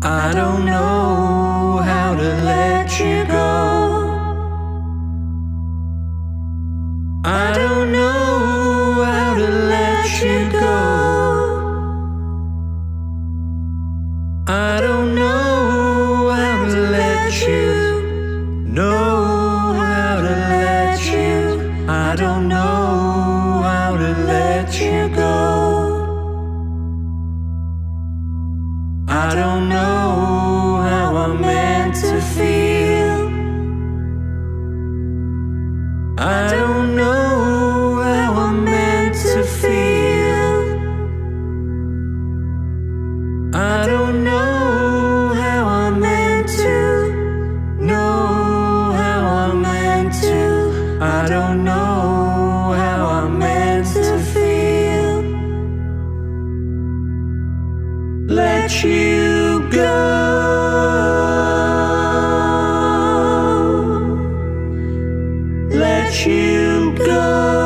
I don't know how to let you go. I don't know how to let you go. I don't know how to let you know how to let you. I don't know I don't know how I'm meant to feel. I don't know let you go. Let you go.